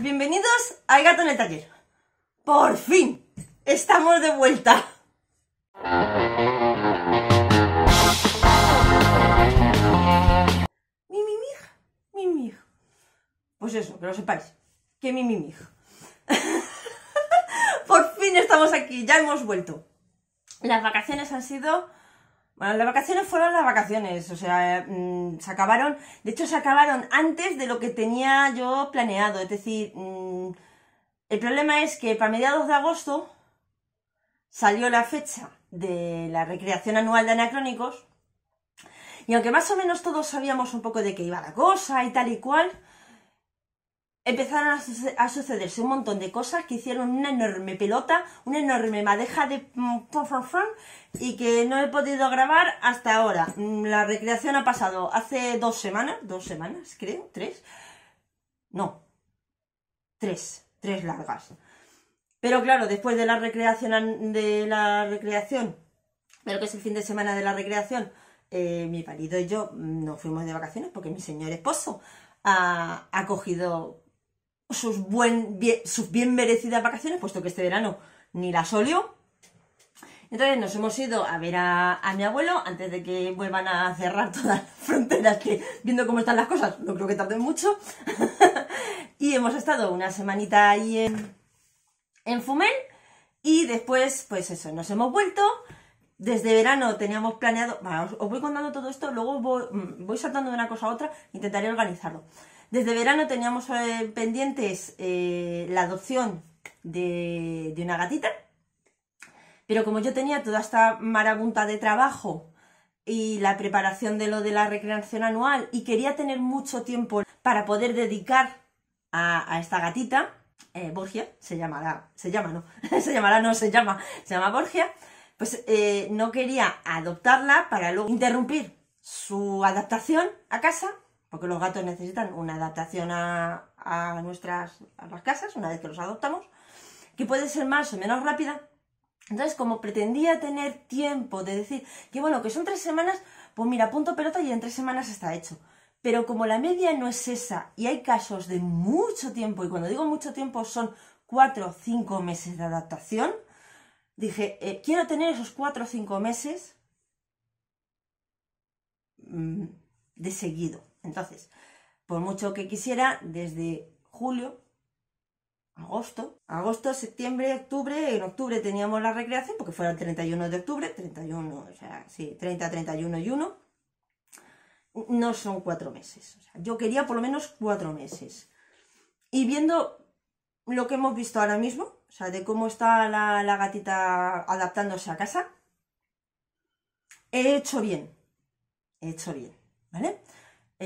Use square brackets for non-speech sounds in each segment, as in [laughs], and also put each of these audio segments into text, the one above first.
Bienvenidos al Gato en el Taller. Por fin, estamos de vuelta. Mi mi mi. Pues eso, que lo sepáis. Que mi mi. [laughs] Por fin estamos aquí, ya hemos vuelto. Las vacaciones han sido bueno, las vacaciones fueron las vacaciones, o sea, mm, se acabaron, de hecho se acabaron antes de lo que tenía yo planeado, es decir, mm, el problema es que para mediados de agosto salió la fecha de la recreación anual de Anacrónicos y aunque más o menos todos sabíamos un poco de qué iba la cosa y tal y cual, empezaron a, sucederse un montón de cosas que hicieron una enorme pelota, una enorme madeja de mm, y que no he podido grabar hasta ahora. Mm, la recreación ha pasado hace dos semanas, dos semanas creo, tres. No, tres, tres largas. Pero claro, después de la recreación, de la recreación, pero que es el fin de semana de la recreación, eh, mi marido y yo nos fuimos de vacaciones porque mi señor esposo ha, ha cogido sus, buen, bien, sus bien merecidas vacaciones, puesto que este verano ni las olió. Entonces nos hemos ido a ver a, mi abuelo antes de que vuelvan a cerrar todas las [laughs] fronteras, que viendo cómo están las cosas, no creo que tarden mucho. [laughs] y hemos estado una semanita ahí en, en Fumel y después, pues eso, nos hemos vuelto. Desde verano teníamos planeado, os, voy contando todo esto, luego voy, voy saltando de una cosa a otra, intentaré organizarlo. Desde verano teníamos eh, pendientes eh, la adopción de, una gatita, pero como yo tenía toda esta marabunta de trabajo y la preparación de lo de la recreación anual y quería tener mucho tiempo para poder dedicar a, esta gatita, eh, Borgia, se llamará, se llama, no, [laughs] se llamará, no, se llama, se llama Borgia, pues no quería adoptarla para luego interrumpir su adaptación a casa porque los gatos necesitan una adaptación a, nuestras a las casas una vez que los adoptamos, que puede ser más o menos rápida. Entonces, como pretendía tener tiempo de decir que bueno, que son tres semanas, pues mira, punto pelota y en tres semanas está hecho. Pero como la media no es esa y hay casos de mucho tiempo, y cuando digo mucho tiempo son cuatro o cinco meses de adaptación, dije, eh, quiero tener esos cuatro o cinco meses mm, de seguido. Entonces, por mucho que quisiera, desde julio, agosto, agosto, septiembre, octubre, en octubre teníamos la recreación, porque fuera el 31 de octubre, 31, o sea, sí, 30, 31 y 1, no son cuatro meses. yo quería por lo menos cuatro meses. Y viendo lo que hemos visto ahora mismo, o sea, de cómo está la, la gatita adaptándose a casa, he hecho bien. He hecho bien, ¿vale?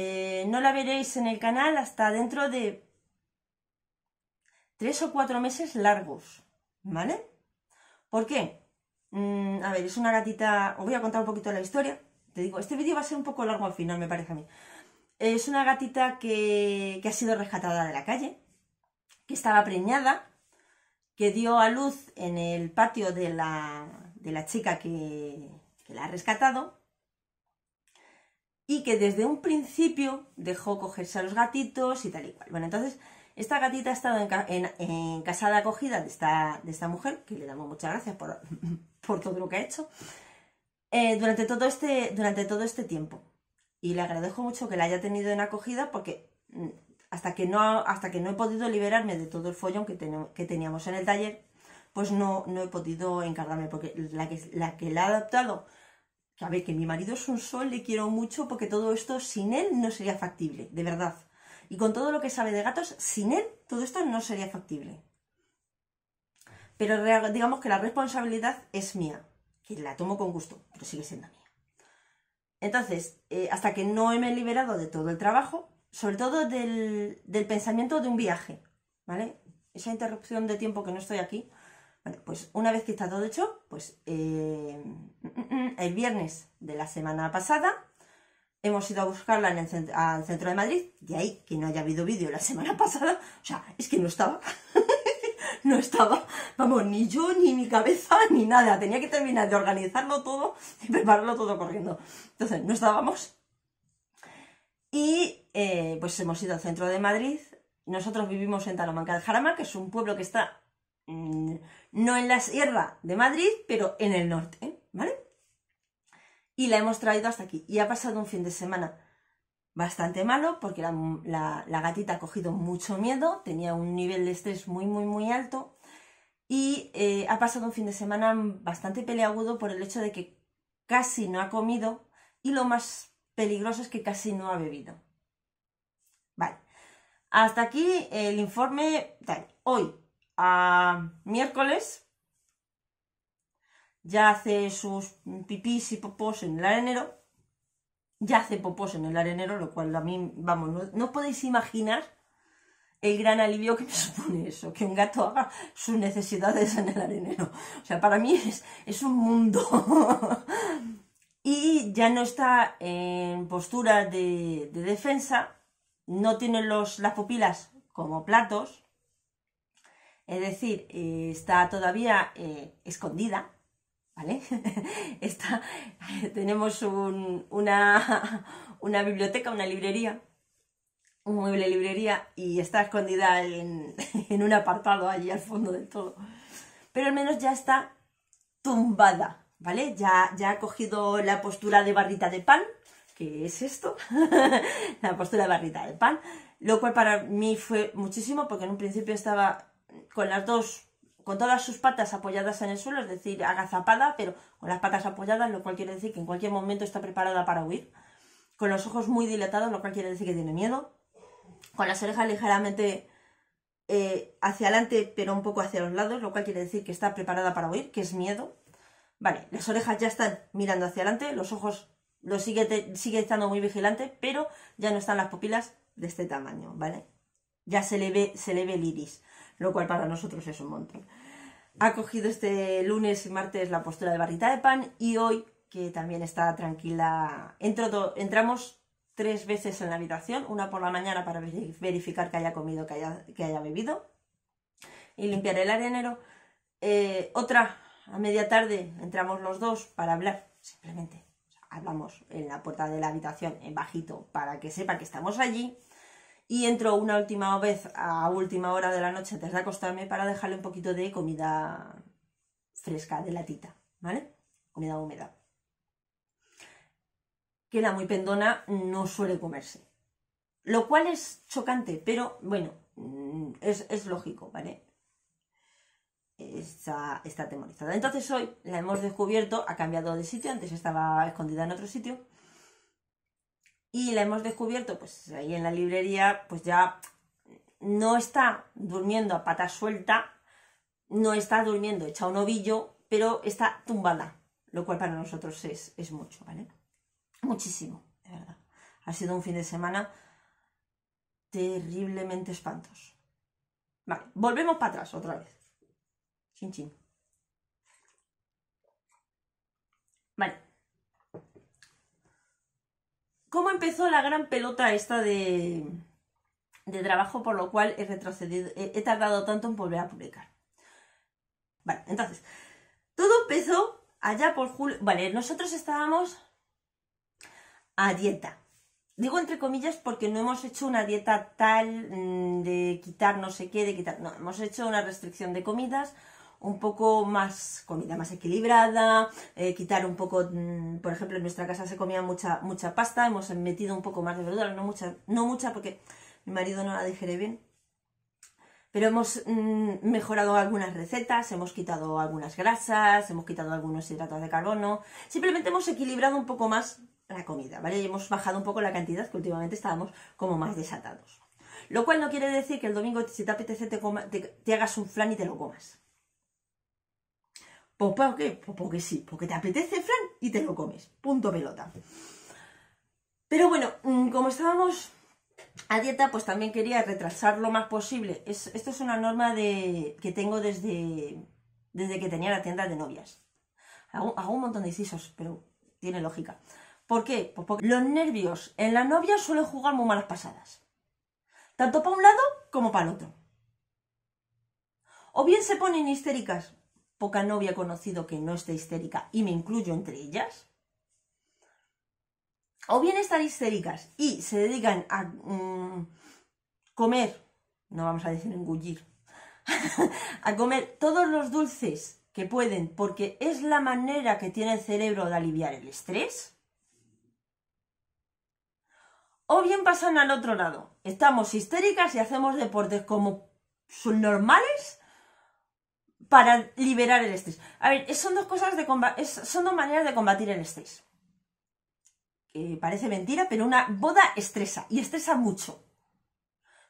Eh, no la veréis en el canal hasta dentro de tres o cuatro meses largos, ¿vale? ¿Por qué? Mm, a ver, es una gatita, os voy a contar un poquito la historia. Te digo, este vídeo va a ser un poco largo al final, me parece a mí. Es una gatita que, ha sido rescatada de la calle, que estaba preñada, que dio a luz en el patio de la, chica que, que la ha rescatado y que desde un principio dejó cogerse a los gatitos y tal y cual. Bueno, entonces esta gatita ha estado en, casa de acogida de esta, de esta mujer, que le damos muchas gracias por, [laughs] por todo lo que ha hecho, eh, durante, todo este, durante todo este tiempo. Y le agradezco mucho que la haya tenido en acogida porque mm, hasta que no, hasta que no he podido liberarme de todo el follón que, que teníamos en el taller, pues no, no he podido encargarme, porque la que, la que la ha adaptado a ver, que mi marido es un sol, le quiero mucho porque todo esto sin él no sería factible, de verdad. Y con todo lo que sabe de gatos, sin él todo esto no sería factible. Pero digamos que la responsabilidad es mía, que la tomo con gusto, pero sigue siendo mía. Entonces, eh, hasta que no me he liberado de todo el trabajo, sobre todo del, del pensamiento de un viaje, ¿vale? Esa interrupción de tiempo que no estoy aquí, pues una vez que está todo hecho, pues eh, el viernes de la semana pasada hemos ido a buscarla en el al centro de Madrid, de ahí que no haya habido vídeo la semana [laughs] pasada, o sea, es que no estaba, [laughs] no estaba, vamos, ni yo, ni mi cabeza, ni nada, tenía que terminar de organizarlo todo y prepararlo todo corriendo. Entonces, no estábamos. Y eh, pues hemos ido al centro de Madrid nosotros vivimos en Talamanca de Jarama, que es un pueblo que está no en la sierra de Madrid, pero en el norte, ¿vale? Y la hemos traído hasta aquí. Y ha pasado un fin de semana bastante malo porque la, gatita ha cogido mucho miedo, tenía un nivel de estrés muy, muy, muy alto y eh, ha pasado un fin de semana bastante peleagudo por el hecho de que casi no ha comido y lo más peligroso es que casi no ha bebido. Vale, hasta aquí el informe. Hoy, a miércoles, ya hace sus pipís y popós en el arenero ya hace popos en el arenero, lo cual a mí, vamos, no, podéis imaginar el gran alivio que me [laughs] supone eso, que un gato haga sus necesidades en el arenero. O sea, para mí es, un mundo. [laughs] y ya no está en postura de, defensa, no tiene los, las pupilas como platos, es decir, eh, está todavía eh, escondida, ¿vale? [laughs] [laughs] tenemos una, [laughs] una biblioteca, una librería, un mueble librería y está escondida en, un apartado allí al fondo del todo. Pero al menos ya está tumbada, ¿vale? Ya, ya ha cogido la postura de barrita de pan, que es esto, la postura de barrita de pan, lo cual para mí fue muchísimo porque en un principio estaba con las dos con todas sus patas apoyadas en el suelo, es decir, agazapada, pero con las patas apoyadas, lo cual quiere decir que en cualquier momento está preparada para huir. Con los ojos muy dilatados, lo cual quiere decir que tiene miedo. Con las orejas ligeramente eh, hacia adelante, pero un poco hacia los lados, lo cual quiere decir que está preparada para huir, que es miedo. Vale, las orejas ya están mirando hacia adelante, los ojos lo sigue, sigue estando muy vigilante, pero ya no están las pupilas de este tamaño, ¿vale? Ya se le ve, se le ve el iris lo cual para nosotros es un montón. Ha cogido este lunes y martes la postura de barrita de pan y hoy, que también está tranquila, entramos tres veces en la habitación, una por la mañana para verificar que haya comido, que haya, que haya bebido y limpiar el arenero. Eh, otra a media tarde entramos los dos para hablar, simplemente hablamos en la puerta de la habitación en bajito para que sepa que estamos allí y entro una última vez a última hora de la noche antes de acostarme para dejarle un poquito de comida fresca, de latita, ¿vale? Comida húmeda. Que la muy pendona no suele comerse. Lo cual es chocante, pero bueno, mm, es, lógico, ¿vale? Está, está atemorizada. Entonces hoy la hemos descubierto, ha cambiado de sitio, antes estaba escondida en otro sitio, y la hemos descubierto, pues ahí en la librería, pues ya no está durmiendo a pata suelta, no está durmiendo hecha un ovillo, pero está tumbada, lo cual para nosotros es, es mucho, ¿vale? Muchísimo, de verdad. Ha sido un fin de semana terriblemente espantoso. Vale, volvemos para atrás otra vez. Chin chin. Vale. ¿Cómo empezó la gran pelota esta de, trabajo por lo cual he retrocedido, he, tardado tanto en volver a publicar? Vale, entonces, todo empezó allá por julio. Vale, nosotros estábamos a dieta. Digo entre comillas porque no hemos hecho una dieta tal mm, de quitar no sé qué, de quitar. No, hemos hecho una restricción de comidas un poco más comida más equilibrada, eh, quitar un poco, mm, por ejemplo, en nuestra casa se comía mucha, mucha pasta, hemos metido un poco más de verdura, no mucha, no porque mi marido no la digiere bien, pero hemos mm, mejorado algunas recetas, hemos quitado algunas grasas, hemos quitado algunos hidratos de carbono, simplemente hemos equilibrado un poco más la comida, ¿vale? Y hemos bajado un poco la cantidad que últimamente estábamos como más desatados. Lo cual no quiere decir que el domingo, si te apetece, te hagas un flan y te lo comas. Pues ¿por qué? Pues porque sí, porque te apetece flan y te lo comes. Punto pelota. Pero bueno, mm, como estábamos a dieta, pues también quería retrasar lo más posible. esto es una norma de, que tengo desde, desde que tenía la tienda de novias. Hago, un montón de incisos, pero tiene lógica. ¿Por qué? Pues porque los nervios en la novia suelen jugar muy malas pasadas. Tanto para un lado como para el otro. O bien se ponen histéricas poca novia conocido que no esté histérica y me incluyo entre ellas. O bien están histéricas y se dedican a mm, comer no vamos a decir engullir, [laughs] a comer todos los dulces que pueden, porque es la manera que tiene el cerebro de aliviar el estrés. O bien pasan al otro lado. Estamos histéricas y hacemos deportes como normales para liberar el estrés. A ver, son dos cosas de son dos maneras de combatir el estrés. Que parece mentira, pero una boda estresa y estresa mucho.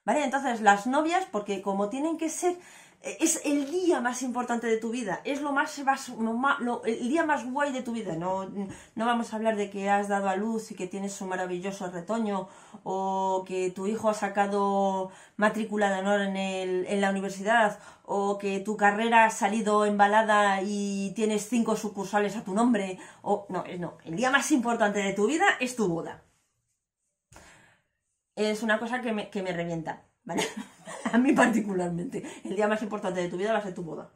¿Vale? Entonces las novias, porque como tienen que ser es el día más importante de tu vida, es lo más, el día más guay de tu vida. No, no vamos a hablar de que has dado a luz y que tienes un maravilloso retoño o que tu hijo ha sacado matrícula de honor en, el, en la universidad o que tu carrera ha salido embalada y tienes cinco sucursales a tu nombre. O, no, no, el día más importante de tu vida es tu boda. Es una cosa que me, que me revienta. [laughs] a mí particularmente. El día más importante de tu vida va a ser tu boda.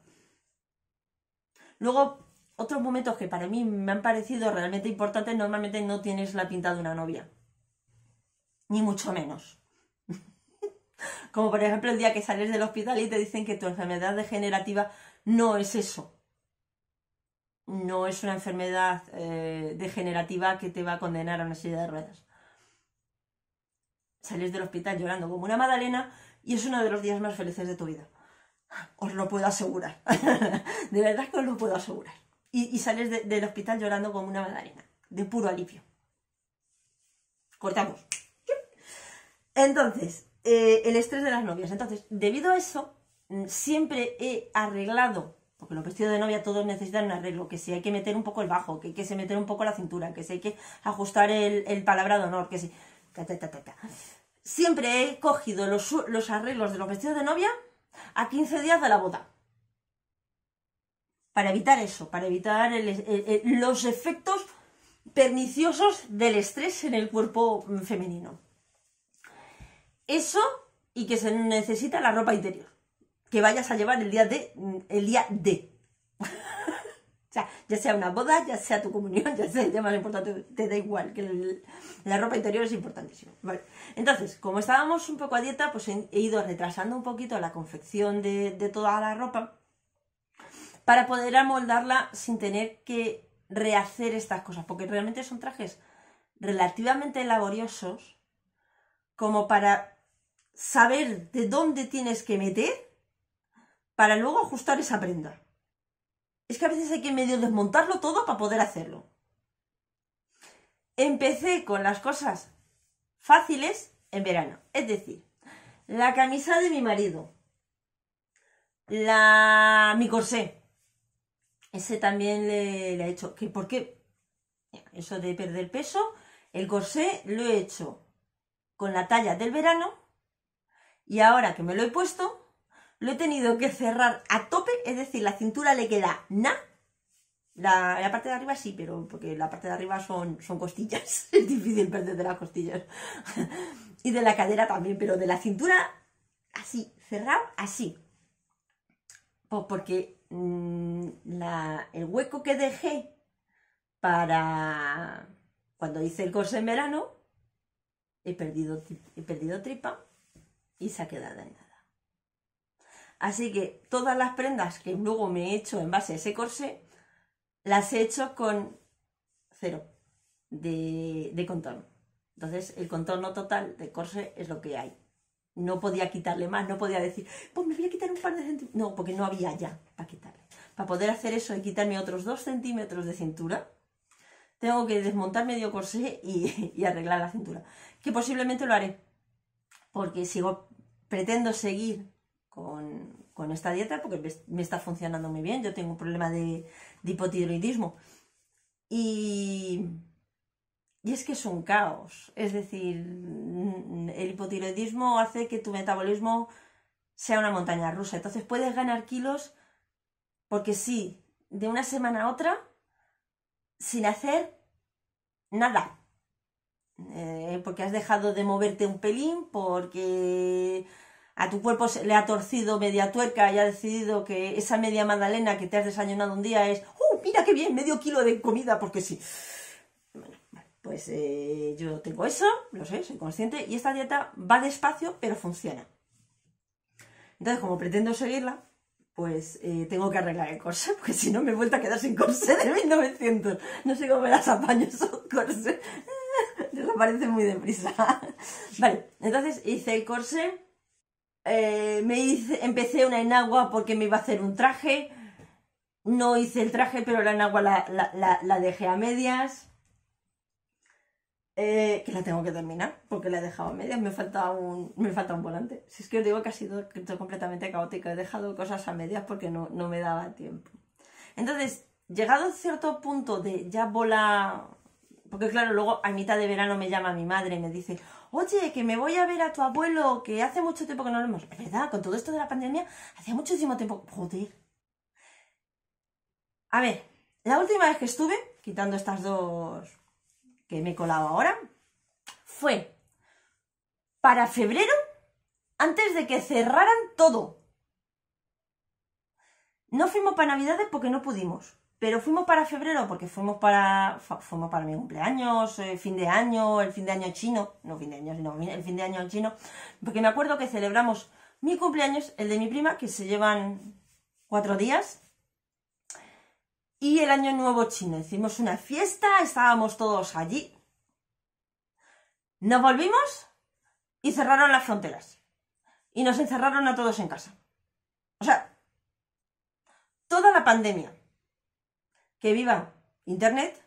Luego, otros momentos que para mí me han parecido realmente importantes, normalmente no tienes la pinta de una novia. Ni mucho menos. [laughs] Como por ejemplo el día que sales del hospital y te dicen que tu enfermedad degenerativa no es eso. No es una enfermedad eh, degenerativa que te va a condenar a una silla de ruedas sales del hospital llorando como una magdalena y es uno de los días más felices de tu vida. Os lo puedo asegurar. [laughs] de verdad que os lo puedo asegurar. Y, sales del hospital llorando como una magdalena, de puro alivio. Cortamos. Entonces, eh, el estrés de las novias. Entonces, debido a eso, mm, siempre he arreglado, porque los vestidos de novia todos necesitan un arreglo, que si hay que meter un poco el bajo, que hay que meter un poco la cintura, que si hay que ajustar el, el palabra de honor, que si Siempre he cogido los, arreglos de los vestidos de novia a 15 días de la boda. Para evitar eso, para evitar los efectos perniciosos del estrés en el cuerpo femenino. Eso y que se necesita la ropa interior. Que vayas a llevar el día de. El día de. O sea, ya sea una boda, ya sea tu comunión, [laughs] ya sea el más importante, te da igual, que la ropa interior es importantísima. Entonces, como estábamos un poco a dieta, pues he, ido retrasando un poquito la confección de, de toda la ropa para poder amoldarla sin tener que rehacer estas cosas, porque realmente son trajes relativamente laboriosos como para saber de dónde tienes que meter para luego ajustar esa prenda. Es que a veces hay que medio desmontarlo todo para poder hacerlo. Empecé con las cosas fáciles en verano. Es decir, la camisa de mi marido. La, mi corsé. Ese también le, he hecho. ¿Por qué? Eso de perder peso. El corsé lo he hecho con la talla del verano. Y ahora que me lo he puesto, lo he tenido que cerrar a tope, es decir, la cintura le queda na. La, parte de arriba sí, pero porque la parte de arriba son, son costillas. [laughs] Es difícil perder de las costillas. [laughs] y de la cadera también, pero de la cintura así, cerrado, así. Pues porque mm, el hueco que dejé para cuando hice el corsé en verano, he perdido, he perdido tripa y se ha quedado en nada. Así que todas las prendas que luego me he hecho en base a ese corsé, las he hecho con cero de, contorno. Entonces, el contorno total del corsé es lo que hay. No podía quitarle más, no podía decir, pues me voy a quitar un par de centímetros. No, porque no había ya para quitarle. Para poder hacer eso y quitarme otros dos centímetros de cintura, tengo que desmontar medio corsé y, [laughs] y arreglar la cintura. Que posiblemente lo haré, porque sigo, pretendo seguir con, esta dieta porque me está funcionando muy bien. Yo tengo un problema de, hipotiroidismo. Y, y es que es un caos. Es decir, el hipotiroidismo hace que tu metabolismo sea una montaña rusa. Entonces puedes ganar kilos porque sí, de una semana a otra, sin hacer nada. Eh, porque has dejado de moverte un pelín, porque a tu cuerpo le ha torcido media tuerca y ha decidido que esa media magdalena que te has desayunado un día es, ¡uh, mira qué bien! Medio kilo de comida, porque sí. Bueno, pues eh, yo tengo eso, lo sé, soy consciente, y esta dieta va despacio, pero funciona. Entonces, como pretendo seguirla, pues eh, tengo que arreglar el corsé, [laughs] porque si no me he vuelto a quedar sin corsé de 1900. No sé cómo me las apaño esos corsés. [laughs] Desaparecen muy deprisa. [laughs] vale, entonces hice el corsé. Eh, me hice, empecé una enagua porque me iba a hacer un traje. No hice el traje, pero la enagua la, la, dejé a medias. Eh, que la tengo que terminar, porque la he dejado a medias, me falta un, me falta un volante. Si es que os digo que ha sido completamente caótico, he dejado cosas a medias porque no, no me daba tiempo. Entonces, llegado a cierto punto de ya bola, porque claro, luego a mitad de verano me llama mi madre y me dice, oye, que me voy a ver a tu abuelo, que hace mucho tiempo que no lo hemos... Es verdad, con todo esto de la pandemia, hacía muchísimo tiempo... Joder. A ver, la última vez que estuve, quitando estas dos que me he colado ahora, fue para febrero, antes de que cerraran todo. No fuimos para Navidades porque no pudimos, pero fuimos para febrero porque fuimos para, fuimos para mi cumpleaños, eh, fin de año, el fin de año chino, no fin de año, sino el fin de año chino, porque me acuerdo que celebramos mi cumpleaños, el de mi prima, que se llevan cuatro días, y el año nuevo chino. Hicimos una fiesta, estábamos todos allí. Nos volvimos y cerraron las fronteras. Y nos encerraron a todos en casa. O sea, toda la pandemia. Que viva Internet,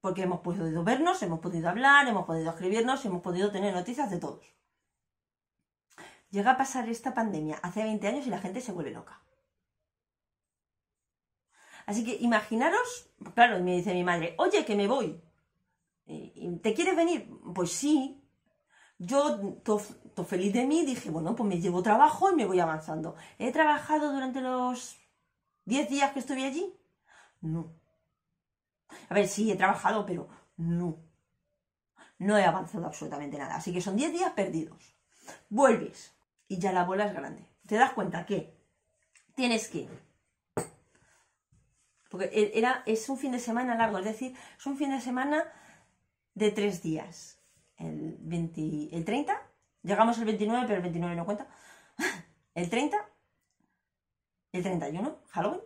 porque hemos podido vernos, hemos podido hablar, hemos podido escribirnos, hemos podido tener noticias de todos. Llega a pasar esta pandemia hace 20 años y la gente se vuelve loca. Así que imaginaros, claro, me dice mi madre, oye, que me voy. ¿Te quieres venir? Pues sí. Yo, todo feliz de mí, dije, bueno, pues me llevo trabajo y me voy avanzando. ¿He trabajado durante los 10 días que estuve allí? No. A ver, sí, he trabajado, pero no. No he avanzado absolutamente nada. Así que son 10 días perdidos. Vuelves y ya la bola es grande. Te das cuenta que tienes que porque e, era, es un fin de semana largo, es decir, es un fin de semana de tres días. El, 20, el 30, llegamos el 29, pero el 29 no cuenta. El 30, el 31, Halloween,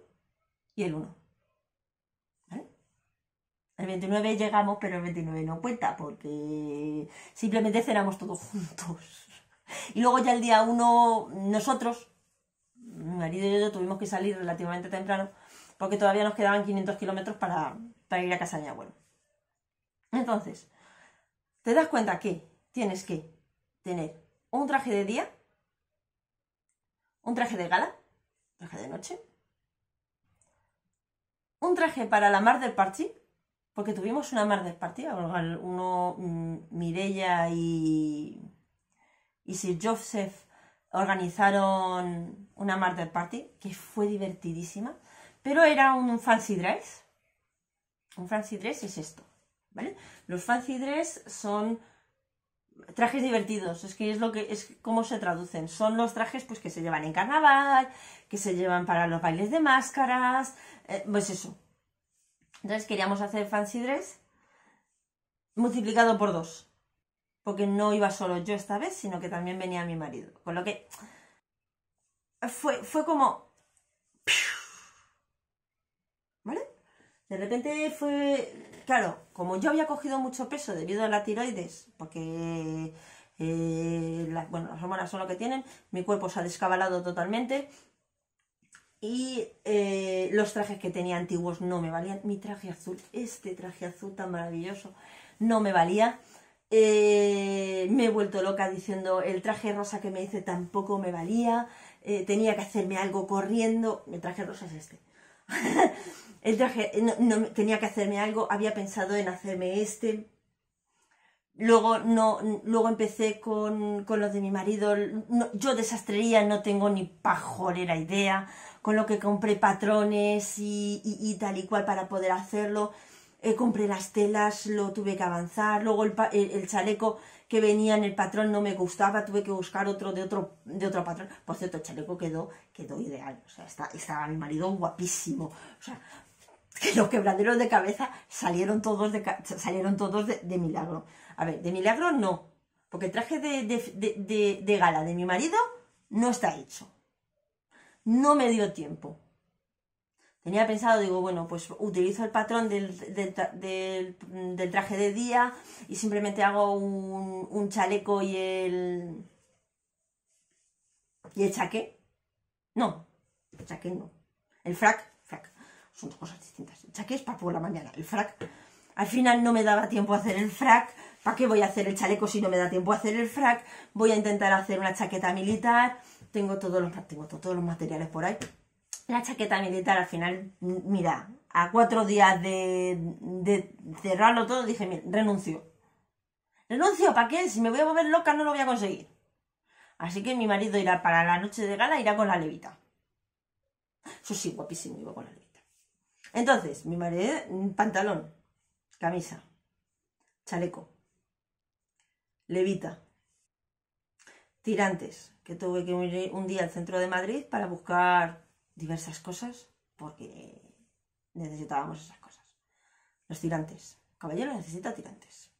y el 1. El 29 llegamos, pero el 29 no cuenta, porque simplemente cenamos todos juntos. Y luego ya el día 1, nosotros, mi marido y yo tuvimos que salir relativamente temprano porque todavía nos quedaban 500 kilómetros para, ir a casa de mi abuelo. Entonces, te das cuenta que tienes que tener un traje de día, un traje de gala, traje de noche, un traje para la mar del party, porque tuvimos una mar party, uno, mm, Mirella y, y Sir Joseph organizaron una mar del party que fue divertidísima. Pero era un fancy dress. Un fancy dress es esto, ¿vale? Los fancy dress son trajes divertidos, es que es lo que es cómo se traducen. Son los trajes pues que se llevan en carnaval, que se llevan para los bailes de máscaras, eh, pues eso. Entonces queríamos hacer fancy dress multiplicado por dos. Porque no iba solo yo esta vez, sino que también venía mi marido. Con lo que fue, fue como De repente fue, claro, como yo había cogido mucho peso debido a la tiroides, porque, eh, bueno, las hormonas son lo que tienen, mi cuerpo se ha descabalado totalmente y eh, los trajes que tenía antiguos no me valían. Mi traje azul, este traje azul tan maravilloso, no me valía. Eh, me he vuelto loca diciendo el traje rosa que me hice tampoco me valía, tenía que hacerme algo corriendo. Mi traje rosa es este. [laughs] el traje, no, tenía que hacerme algo, había pensado en hacerme este. Luego, no, luego empecé con, con lo de mi marido. yo de sastrería no tengo ni pajolera idea, con lo que compré patrones y, tal y cual para poder hacerlo. Eh, compré las telas, lo tuve que avanzar. Luego el, el, chaleco que venía en el patrón no me gustaba, tuve que buscar otro de otro, de otro patrón. Por cierto, el chaleco quedó, quedó ideal. O sea, estaba mi marido guapísimo. O sea, que [laughs] los quebraderos de cabeza salieron todos de, salieron todos de, milagro. A ver, de milagro no, porque el traje de, de, gala de mi marido no está hecho. No me dio tiempo. Tenía pensado, digo, bueno, pues utilizo el patrón del, del, traje de día y simplemente hago un, chaleco y el. y el chaqué. No, el chaqué no. El frac, frac. Son dos cosas distintas. El chaqué es para por la mañana. El frac. Al final no me daba tiempo a hacer el frac. ¿Para qué voy a hacer el chaleco si no me da tiempo a hacer el frac? Voy a intentar hacer una chaqueta militar. Tengo todos los, tengo todos los materiales por ahí la chaqueta militar al final, mira, a cuatro días de, cerrarlo todo, dije, mira, renuncio. ¿Renuncio para qué? Si me voy a volver loca no lo voy a conseguir. Así que mi marido irá para la noche de gala, irá con la levita. Eso sí, guapísimo, iba con la levita. Entonces, mi marido, pantalón, camisa, chaleco, levita, tirantes, que tuve que ir un día al centro de Madrid para buscar diversas cosas porque necesitábamos esas cosas. Los tirantes. Caballero necesita tirantes.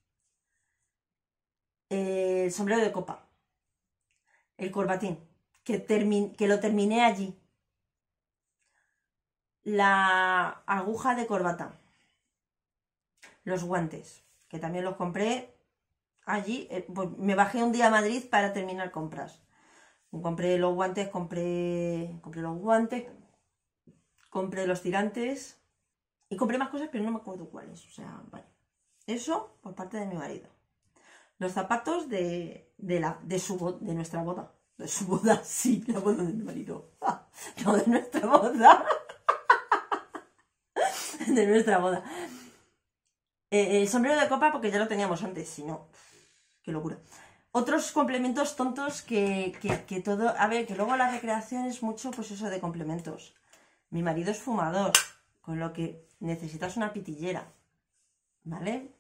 El sombrero de copa. El corbatín, que, que lo terminé allí. La aguja de corbata. Los guantes, que también los compré allí. Eh, pues me bajé un día a Madrid para terminar compras. Compré los guantes, compré, compré los guantes, compré los tirantes y compré más cosas, pero no me acuerdo cuáles. O sea, vale. Eso por parte de mi marido. Los zapatos de, de, la, de, su, de nuestra boda. De su boda, [laughs] sí, la boda de mi marido. [laughs] No, de nuestra boda. [laughs] de nuestra boda. Eh, el sombrero de copa porque ya lo teníamos antes, si no, locura otros complementos tontos que, que, todo. A ver, que luego la recreación es mucho, pues eso de complementos. Mi marido es fumador, con lo que necesitas una pitillera. ¿Vale?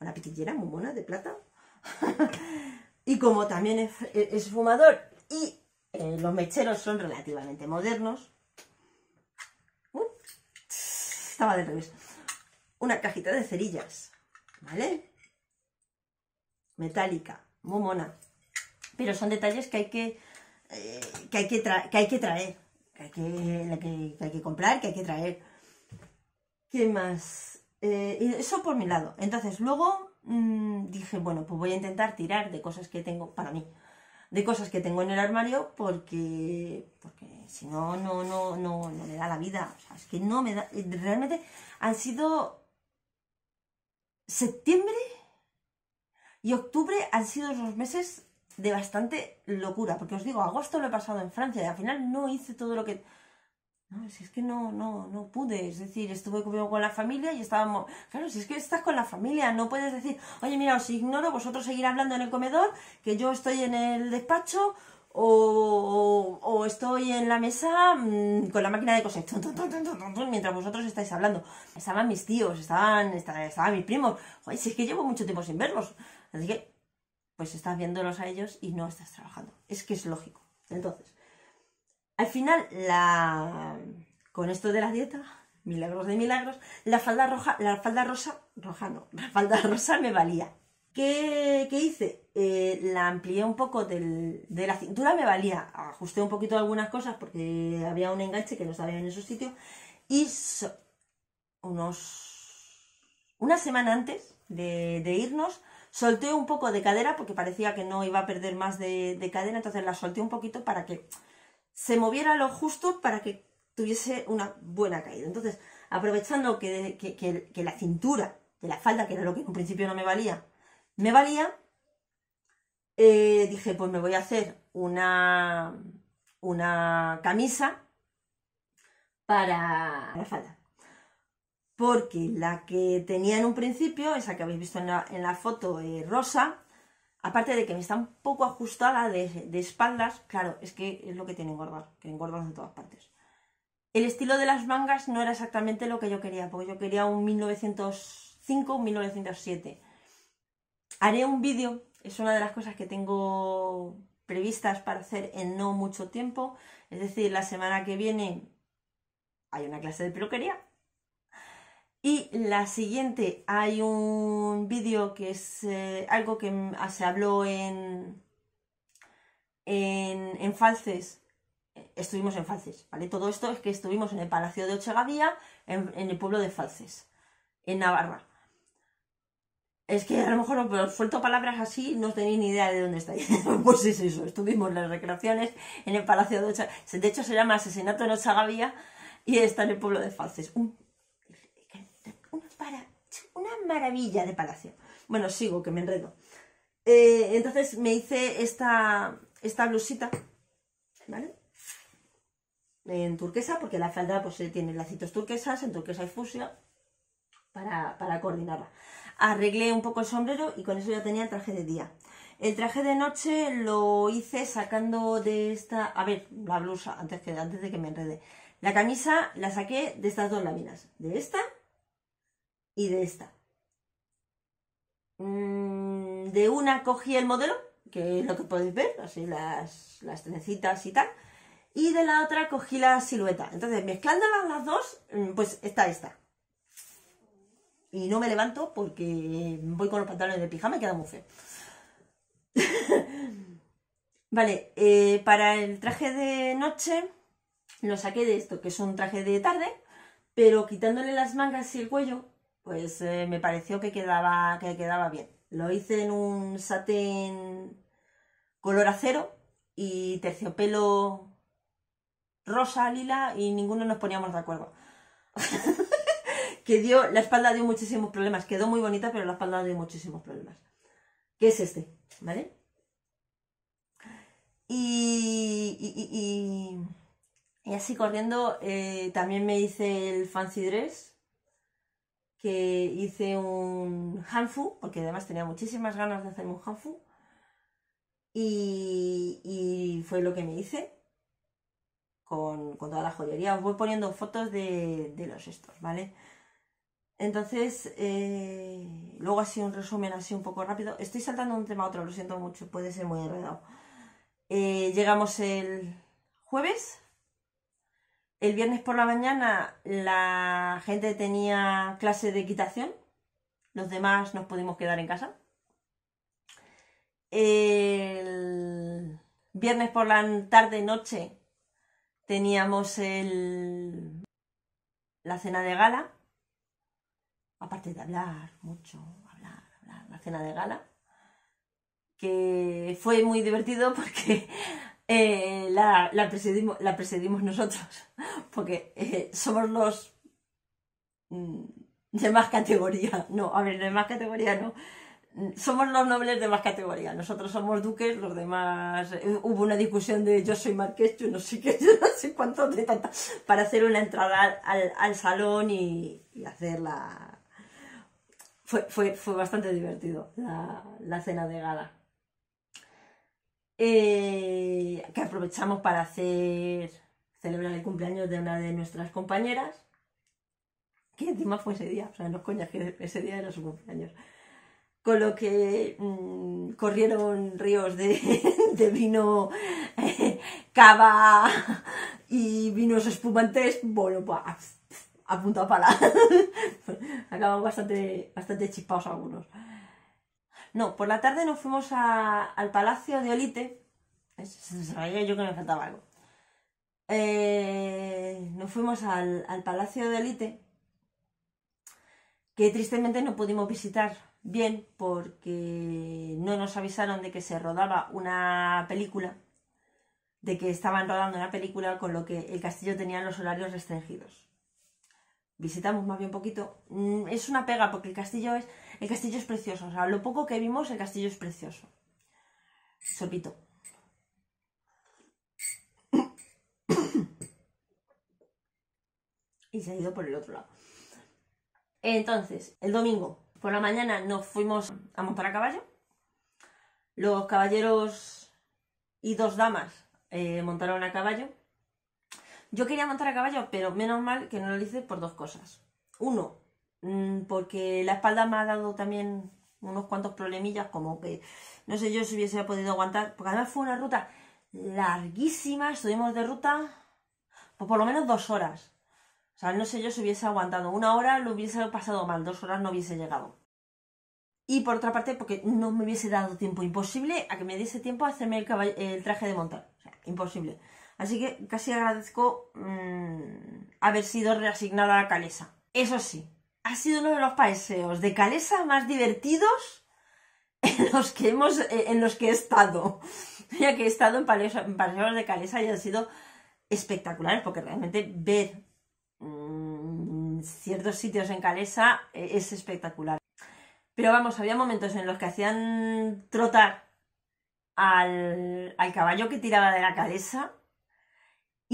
Una pitillera muy buena de plata. [laughs] y como también es, fumador y eh, los mecheros son relativamente modernos. Uh, estaba de revés. Una cajita de cerillas. ¿Vale? Metálica muy mona. Pero son detalles que hay que, eh, que, hay que, que hay que traer, que hay que, hay que comprar, que hay que traer. ¿Qué más? Eh, eso por mi lado. Entonces, luego mm, dije, bueno, pues voy a intentar tirar de cosas que tengo para mí, de cosas que tengo en el armario, porque, porque si no, no, no, no, no me da la vida. O sea, es que no me da. Realmente han sido septiembre y octubre han sido los meses de bastante locura, porque os digo, agosto lo he pasado en Francia y al final no hice todo lo que... No, si es que no, no, no pude, es decir, estuve con la familia y estábamos... Claro, si es que estás con la familia, no puedes decir, oye, mira, os ignoro, vosotros seguir hablando en el comedor, que yo estoy en el despacho o, estoy en la mesa mm, con la máquina de coser mientras vosotros estáis hablando. Estaban mis tíos, estaban, estaban, mis primos. Oye, si es que llevo mucho tiempo sin verlos. Así que, pues estás viéndolos a ellos y no estás trabajando. Es que es lógico. Entonces, al final, la... con esto de la dieta, milagros de milagros, la falda roja, la falda rosa, roja no, la falda [laughs] rosa me valía. ¿Qué, hice? Eh, la amplié un poco de la cintura, me valía. Ajusté un poquito algunas cosas porque había un enganche que no estaba en esos sitios. Y unos. Una semana antes de irnos, Solté un poco de cadera porque parecía que no iba a perder más de, cadera, entonces la solté un poquito para que se moviera lo justo para que tuviese una buena caída. Entonces, aprovechando que, la cintura de la falda, que era lo que en un principio no me valía, me valía, eh, dije, pues me voy a hacer una, una camisa para la falda porque la que tenía en un principio, esa que habéis visto en la, foto eh, rosa, aparte de que me está un poco ajustada de, espaldas, claro, es que es lo que tiene engordar, que engordas de todas partes. El estilo de las mangas no era exactamente lo que yo quería, porque yo quería un 1905, un 1907. Haré un vídeo, es una de las cosas que tengo previstas para hacer en no mucho tiempo, es decir, la semana que viene hay una clase de peluquería, y la siguiente, hay un vídeo que es eh, algo que se habló en, en, Falces, estuvimos en Falces, ¿vale? Todo esto es que estuvimos en el Palacio de Ochagavía, en, en el pueblo de Falces, en Navarra. Es que a lo mejor os suelto palabras así, no tenéis ni idea de dónde estáis. [laughs] pues es eso, estuvimos en las recreaciones en el Palacio de Ochagavía. De hecho, se llama Asesinato en Ochagavía y está en el pueblo de Falces. Un, maravilla de palacio. Bueno, sigo, que me enredo. Eh, entonces me hice esta, esta blusita, ¿vale? En turquesa, porque la falda pues tiene lacitos turquesas, en turquesa y fusia, para, para coordinarla. Arreglé un poco el sombrero y con eso ya tenía el traje de día. El traje de noche lo hice sacando de esta... A ver, la blusa, antes, que, antes de que me enrede. La camisa la saqué de estas dos láminas. De esta y de esta. Mm, de una cogí el modelo, que es lo que podéis ver, así las, las trencitas y tal. Y de la otra cogí la silueta. Entonces, mezclándolas las dos, mm, pues está esta. Y no me levanto porque voy con los pantalones de pijama y queda muy feo. [laughs] vale, eh, para el traje de noche lo saqué de esto, que es un traje de tarde, pero quitándole las mangas y el cuello, pues eh, me pareció que quedaba, que quedaba bien. Lo hice en un satén color acero y terciopelo rosa, lila y ninguno nos poníamos de acuerdo. [laughs] que dio, la espalda dio muchísimos problemas. Quedó muy bonita, pero la espalda dio muchísimos problemas. Que es este, ¿vale? Y, y, y, así corriendo, eh, también me hice el fancy dress, que hice un hanfu, porque además tenía muchísimas ganas de hacerme un hanfu. Y, y fue lo que me hice con, con, toda la joyería. Os voy poniendo fotos de, de los estos, ¿vale? Entonces, eh, luego así un resumen así un poco rápido. Estoy saltando un tema a otro, lo siento mucho, puede ser muy enredado. Eh, llegamos el jueves. El viernes por la mañana la gente tenía clase de equitación. Los demás nos pudimos quedar en casa. El viernes por la tarde noche teníamos el, la cena de gala aparte de hablar mucho, hablar, hablar, la cena de gala, que fue muy divertido [laughs] porque eh, la, la, presidimos, la nosotros, [laughs] porque eh, somos los mm, de más categoría, [laughs] no, a ver, de más categoría no, somos los nobles de más categoría. Nosotros somos duques, los demás. Eh, hubo una discusión de yo soy marqués, yo no sé qué, [laughs] yo no sé cuánto de tanta. para hacer una entrada al, al salón y, y hacer la, fue, bastante divertido la, cena de gala. Eh, que aprovechamos para hacer celebrar el cumpleaños de una de nuestras compañeras, que encima fue ese día, o sea, no es coña que ese día era su cumpleaños. Con lo que mm, corrieron ríos de, [laughs] vino, [laughs] cava y vinos espumantes, bueno, pues apuntado para [laughs] Acabamos bastante, bastante chispados algunos. No, por la tarde nos fuimos al Palacio de Olite. Sabía yo que me faltaba algo. Eh, nos fuimos al, al Palacio de Olite, que tristemente no pudimos visitar bien porque no nos avisaron de que se rodaba una película, de que estaban rodando una película con lo que el castillo tenía los horarios restringidos visitamos más bien poquito. Mm, es una pega porque el castillo es, el castillo es precioso. O sea, lo poco que vimos, el castillo es precioso. Sopito. y se ha ido por el otro lado. Entonces, el domingo por la mañana nos fuimos a montar a caballo. Los caballeros y dos damas eh, montaron a caballo yo quería montar a caballo, pero menos mal que no lo hice por dos cosas. Uno, mm, porque la espalda me ha dado también unos cuantos problemillas, como que no sé yo si hubiese podido aguantar, porque además fue una ruta larguísima, estuvimos de ruta por lo menos dos horas. O sea, no sé yo si hubiese aguantado. Una hora lo hubiese pasado mal, dos horas no hubiese llegado. Y por otra parte, porque no me hubiese dado tiempo imposible a que me diese tiempo a hacerme el, el traje de montar. O sea, imposible. Así que casi agradezco mm, haber sido reasignada a Calesa. Eso sí, ha sido uno de los paseos de Calesa más divertidos [laughs] en los que hemos, eh, en los que he estado. [laughs] Ya que he estado en paseos, en paseos de Calesa y han sido espectaculares, porque realmente ver mm, ciertos sitios en Calesa eh, es espectacular. Pero vamos, había momentos en los que hacían trotar al, al caballo que tiraba de la calesa.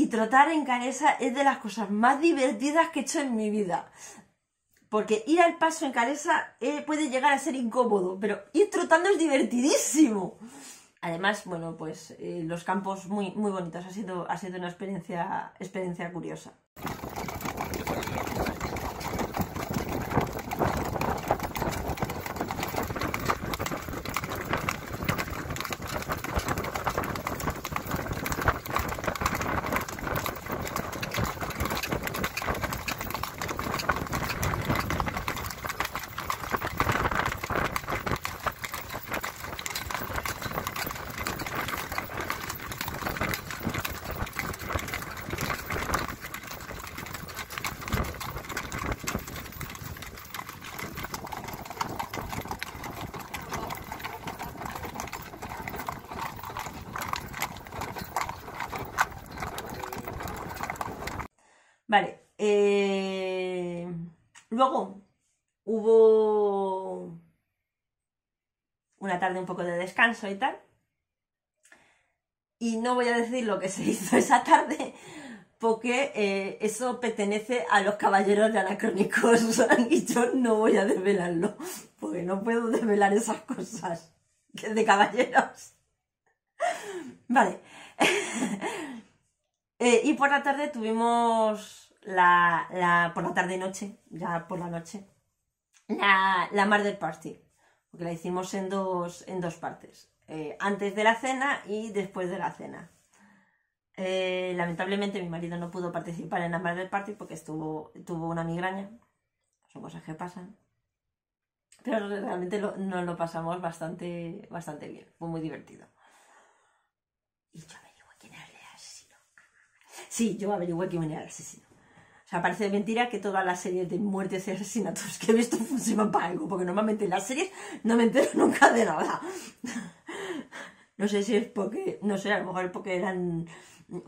Y trotar en calesa es de las cosas más divertidas que he hecho en mi vida. Porque ir al paso en calesa eh, puede llegar a ser incómodo, pero ir trotando es divertidísimo. Además, bueno, pues eh, los campos muy, muy bonitos. Ha sido, ha sido una experiencia, experiencia curiosa. Vale. eh, Luego hubo una tarde un poco de descanso y tal. Y no voy a decir lo que se [laughs] hizo esa tarde porque eh, eso pertenece a los caballeros de Anacrónicos [laughs] y yo no voy a desvelarlo porque no puedo desvelar esas cosas [laughs] de caballeros. Vale. Eh, y por la tarde tuvimos la, la- por la tarde y noche, ya por la noche, la, la Murder Party, porque la hicimos en dos, en dos partes, eh, antes de la cena y después de la cena. Eh, lamentablemente mi marido no pudo participar en la Murder Party porque estuvo, tuvo una migraña, son cosas que pasan. Pero realmente nos lo pasamos bastante, bastante bien, fue muy divertido. Y yo averigué quién era el asesino. Sí, yo averigüé quién era el asesino. O sea, parece mentira que todas las series de muertes y asesinatos que he visto [laughs] funcionan para algo, porque normalmente en las series no me entero [laughs] nunca de nada. No sé si es porque, no sé, a lo mejor es porque eran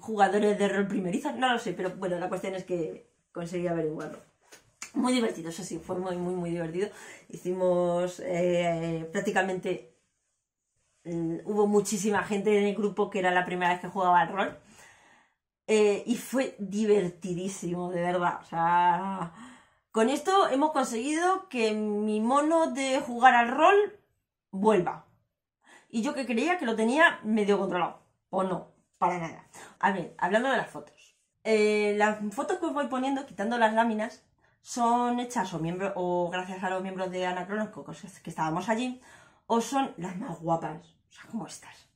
jugadores de rol primerizos, no lo sé, pero bueno, la cuestión es que conseguí averiguarlo. Muy divertido, eso sí, fue muy, muy, muy divertido. Hicimos eh, prácticamente mm, hubo muchísima gente en el grupo que era la primera vez que jugaba al rol. Eh, y fue divertidísimo, de verdad. O sea, con esto hemos conseguido que mi mono de jugar al rol vuelva. Y yo que creía que lo tenía medio controlado. O no, para nada. A ver, hablando de las fotos. Eh, las fotos que os voy poniendo, quitando las láminas, son hechas o, miembro, o gracias a los miembros de Anacrónicos que estábamos allí, o son las más guapas. O sea, como estas.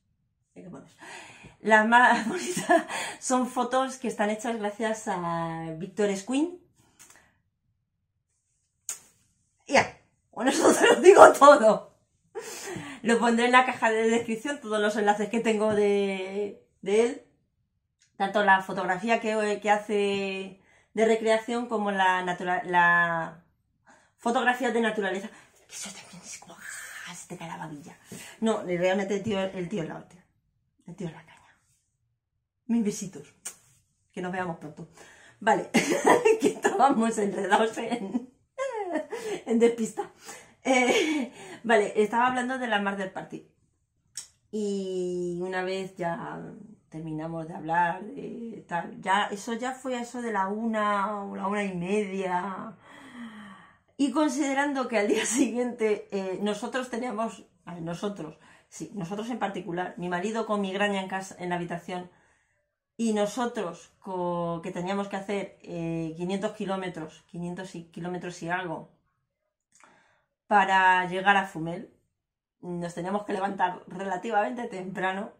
Las más [laughs] bonitas son fotos que están hechas gracias a Víctor Squin. Ya, con eso te lo digo todo. Lo pondré en la caja de descripción, todos los enlaces que tengo de, de él. Tanto la fotografía que, que hace de recreación como la, natura, la fotografía de naturaleza. Eso también es como... ¡ah! Te cae. No, realmente el tío, el tío la hostia. El tío es la caña. Mis besitos. Que nos veamos pronto. Vale, [laughs] que estábamos enredados en, [laughs] en despista. Eh, vale, estaba hablando de la Murder Party. Y una vez ya terminamos de hablar tal, ya, eso ya fue a eso de la una o la una y media. Y considerando que al día [laughs] siguiente eh, nosotros teníamos, a ver, nosotros, sí, nosotros en particular, mi marido con migraña en casa, en la habitación, y nosotros que teníamos que hacer eh, 500 kilómetros, 500 y- kilómetros y algo, para llegar a Fumel, nos teníamos que levantar relativamente temprano,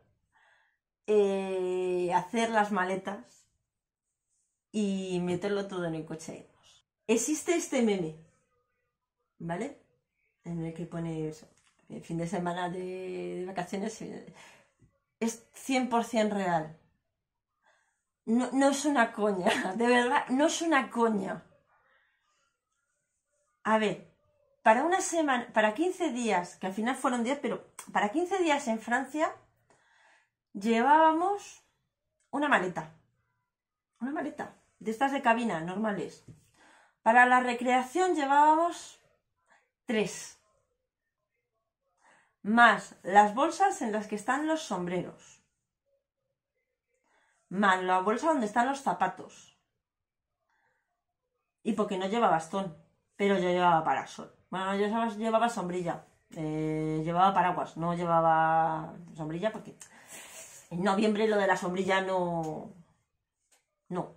eh, hacer las maletas y meterlo todo en el coche. Existe este meme, ¿vale? En el que pone eso, el fin de semana de, vacaciones. eh, Es 100% real. No, no es una coña, [laughs] de verdad, no es una coña. A ver, para una semana, para 15 días, que al final fueron 10, pero para 15 días en Francia llevábamos una maleta. Una maleta. De estas de cabina, normales. Para la recreación llevábamos tres. Más las bolsas en las que están los sombreros. Más la bolsa donde están los zapatos. Y porque no lleva bastón, pero yo llevaba parasol. Bueno, yo llevaba sombrilla. Eh, llevaba paraguas, no llevaba sombrilla porque en noviembre lo de la sombrilla no. No.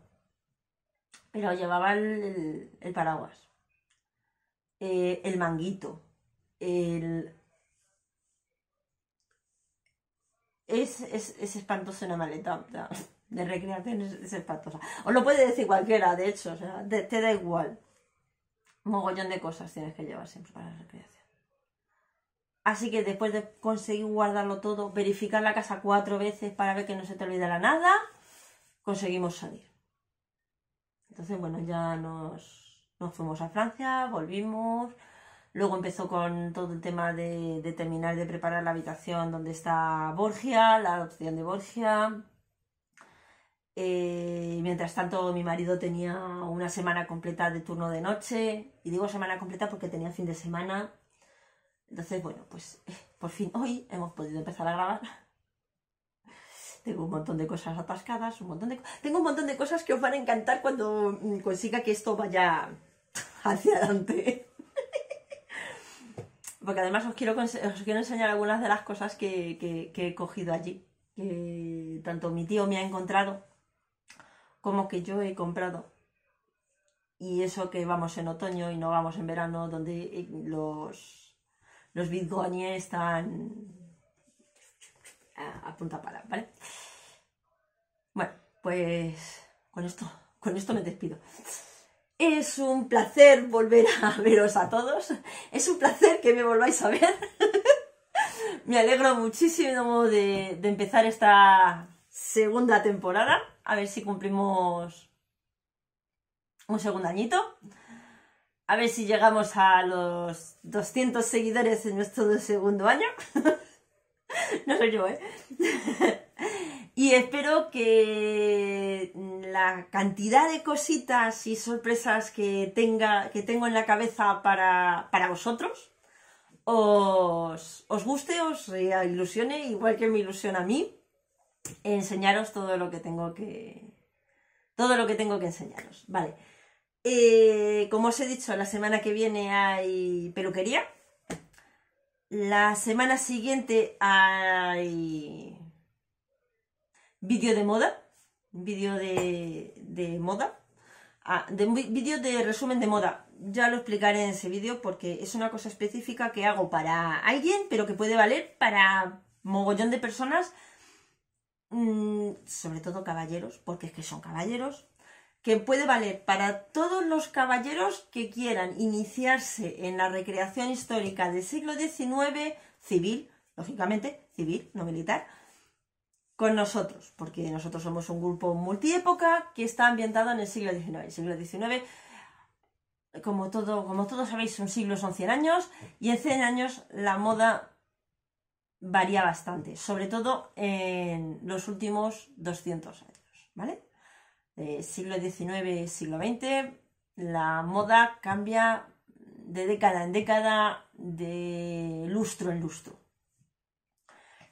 Pero llevaba el, paraguas. Eh, el manguito. El. Es, es, espantoso una maleta. de recreación es, espantosa. Os lo puede decir cualquiera, de hecho. O sea, te, da igual. Mogollón de cosas tienes que llevar siempre para la recreación. Así que después de conseguir guardarlo todo, verificar la casa cuatro veces para ver que no se te olvidara nada, conseguimos salir. Entonces, bueno, ya nos, fuimos a Francia, volvimos. Luego empezó con todo el tema de, terminar de preparar la habitación donde está Borgia, la adopción de Borgia. Eh, mientras tanto, mi marido tenía una semana completa de turno de noche. Y digo semana completa porque tenía fin de semana entonces, bueno, pues [laughs] por fin hoy hemos podido empezar a grabar. [laughs] Tengo un montón de cosas atascadas, un montón de... Tengo un montón de cosas que os van a encantar cuando mm, consiga que esto vaya [laughs] hacia adelante. Porque además os quiero, os quiero enseñar algunas de las cosas que, he cogido allí. Que tanto mi tío me ha encontrado como que yo he comprado. Y eso que vamos en otoño y no vamos en verano, donde eh, los los bitcoins están a, punta para, ¿vale? Bueno, pues con esto, con esto me despido. Es un placer volver a [laughs] veros a todos. Es un placer que me volváis a ver. [laughs] me alegro muchísimo de, empezar esta segunda temporada. A ver si cumplimos un segundo añito. A ver si llegamos a los 200 seguidores en nuestro segundo año. [laughs] no soy yo, ¿eh? Y espero que la cantidad de cositas y sorpresas que, tenga, que tengo en la cabeza para, vosotros os, os, guste, os ilusione, igual que me ilusiona a mí, enseñaros todo lo que tengo que todo lo que tengo que enseñaros. Vale. Eh, como os he dicho, la semana que viene hay peluquería. La semana siguiente hay vídeo de moda. Vídeo de, moda. Ah, de vídeo de resumen de moda. Ya lo explicaré en ese vídeo porque es una cosa específica que hago para alguien, pero que puede valer para mogollón de personas. Mm, sobre todo caballeros, porque es que son caballeros que puede valer para todos los caballeros que quieran iniciarse en la recreación histórica del siglo XIX, civil, lógicamente, civil, no militar, con nosotros, porque nosotros somos un grupo multiépoca que está ambientado en el siglo XIX. El siglo XIX, como, todo, como todos sabéis, un siglo son 100 años, y en 100 años la moda varía bastante, sobre todo en los últimos 200 años, ¿vale? siglo XIX, siglo XX, la moda cambia de década en década, de lustro en lustro.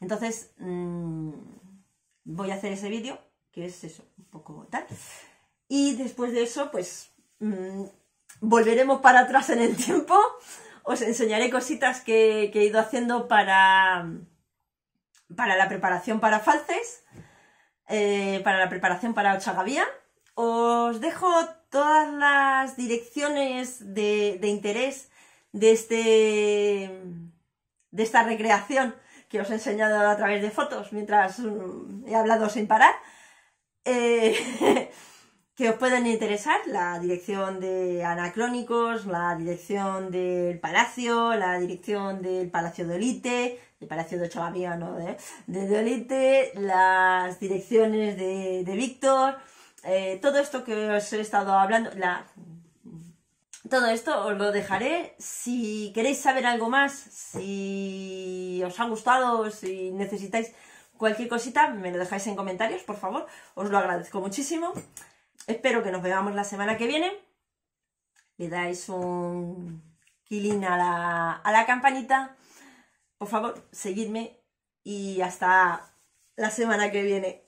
Entonces, mm, voy a hacer ese vídeo, que es eso, un poco tal. Y después de eso, pues mm, volveremos para atrás en el tiempo. Os enseñaré cositas que, he ido haciendo para, para la preparación para falces eh, para la preparación para Ochagavía. Os dejo todas las direcciones de, interés de, este, de esta recreación que os he enseñado a través de fotos mientras mm, he hablado sin parar. Eh, [laughs] que os pueden interesar, la dirección de Anacrónicos, la dirección del Palacio, la dirección del Palacio de Olite, del Palacio de Ochavía, no, de, de, Olite, las direcciones de, de Víctor, eh, todo esto que os he estado hablando, la, todo esto os lo dejaré. Si queréis saber algo más, si os ha gustado, si necesitáis cualquier cosita, me lo dejáis en comentarios, por favor. Os lo agradezco muchísimo. Espero que nos veamos la semana que viene. Le dais un kilín a la, a la campanita. Por favor, seguidme y hasta la semana que viene.